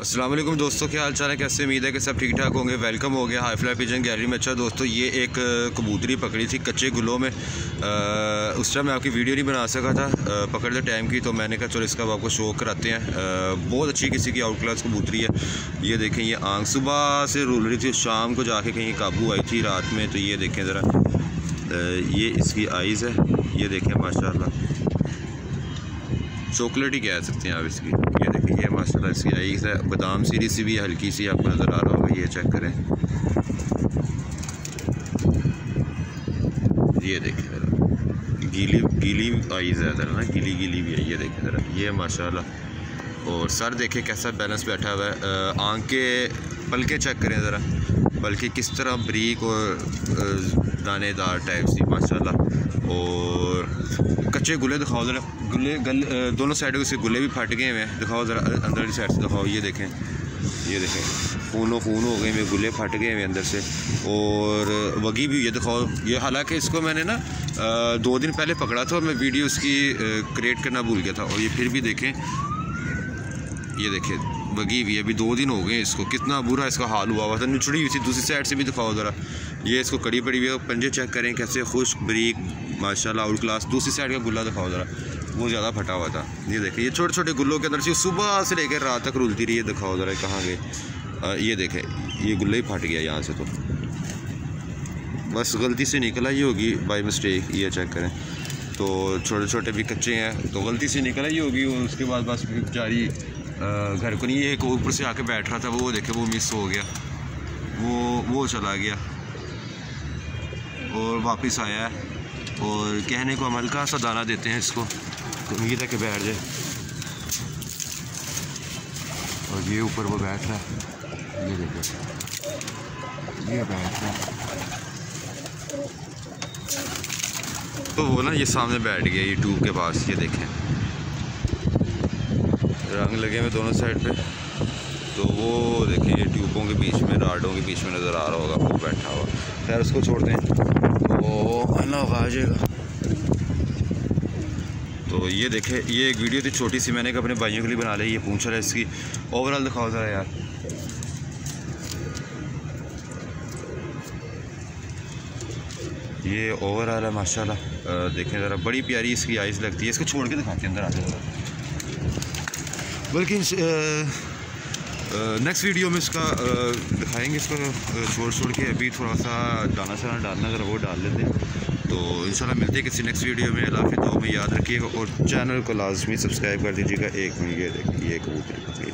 असलम दोस्तों क्या हाल चाल है? कैसे उम्मीद है कि सब ठीक ठाक होंगे? वेलकम हो गया हाई फ्लाई पिजन गैलरी में। अच्छा दोस्तों ये एक कबूतरी पकड़ी थी कच्चे गुलों में। आ, उस टाइम मैं आपकी वीडियो नहीं बना सका था आ, पकड़ते टाइम की तो मैंने कहा चलो इसका आपको शो कराते हैं। आ, बहुत अच्छी किसी की आउट क्लास कबूतरी है। ये देखें ये आँख सुबह से रुल रही थी शाम को जाके कहीं काबू आई थी रात में तो ये देखें ज़रा। ये इसकी आइज़ है। ये देखें माशा चॉकलेट ही कह सकते हैं आप इसकी। ये देखिए, ये माशाल्लाह इसकी आई है। बादाम सीरी सी भी हल्की सी आपको नज़र आ रहा होगा, ये चेक करें। ये देखिए ज़रा, गीली गीली आई है ज़रा ना, गीली गीली भी है ये देखिए ज़रा, ये माशाल्लाह। और सर देखें कैसा बैलेंस बैठा हुआ है। आँख के पलके चेक करें ज़रा। बल्कि किस तरह बरीक और दानेदार टाइप सी, माशाल्लाह। और कच्चे गुले दिखाओ ज़रा। गुले दोनों साइडों से गुले भी फट गए हैं। दिखाओ ज़रा अंदर की साइड से दिखाओ। ये देखें ये देखें। खूनो, खून हो गए हैं गुले फट गए हैं अंदर से। और वगी भी ये दिखाओ। ये हालाँकि इसको मैंने ना दो दिन पहले पकड़ा था और मैं वीडियो उसकी क्रिएट करना भूल गया था। और ये फिर भी देखें ये देखें, बगी हुई है, अभी दो दिन हो गए इसको। कितना बुरा इसका हाल हुआ हुआ था निचड़ी हुई थी, दूसरी साइड से भी दिखाओ ज़रा। ये इसको कड़ी पड़ी हुई है पंजे चेक करें कैसे, खुश, बरीक, माशाल्लाह आउट क्लास दूसरी साइड का गुल्ला दिखाओ ज़रा। वो ज़्यादा फटा हुआ था। ये देखें, ये छोटे छोटे गुल्लों के अंदर से सुबह से लेकर रात तक रुलती रही है, दिखाओ ज़रा कहाँ गए। ये देखें, ये गुल्ला ही फट गया यहाँ से तो। बस गलती से निकला ही होगी बाई मिस्टेक ये चेक करें। तो छोटे छोटे भी कच्चे हैं तो गलती से निकला ही होगी, उसके बाद बस बेचारी घर को नहीं, एक ऊपर से आके बैठ रहा था, वो देखे, वो मिस हो गया। वो वो चला गया। और वापस आया। है और कहने को हम हल्का सा दाना देते हैं इसको। उम्मीद है कि बैठ जाए। और ये ऊपर वो बैठ रहा है। ये देखो। ये बैठ रहा है। तो वो ना, ये सामने बैठ गया, ये ट्यूब के पास, ये देखें। रंग लगे हुए दोनों साइड पे। तो वो देखिए, ये ट्यूबों के बीच में, राडों के बीच में नज़र आ रहा होगा, वो बैठा हुआ। खैर, उसको छोड़ दें। तो अल्लाह आ जाएगा तो ये देखे, ये एक वीडियो थी छोटी सी, मैंने अपने भाइयों के लिए बना ली, ये पूछ रहा है इसकी। ओवरऑल दिखाओ ज़रा यार। ये ओवरऑल है, माशाल्लाह। देखें ज़रा, बड़ी प्यारी इसकी आइज़ लगती है। इसको छोड़ के दिखाते हैं, अंदर आते जाए बल्कि नेक्स्ट वीडियो में इसका दिखाएँगे इसको छोड़ छोड़ के अभी थोड़ा सा दाना साना डालना, अगर वो डाल लेते हैं। तो इंशाल्लाह मिलते हैं किसी नेक्स्ट वीडियो में। अल्लाह दो में याद रखिएगा और चैनल को लाजमी सब्सक्राइब कर दीजिएगा। एक मिनट, ये देखिए वो पकड़ी।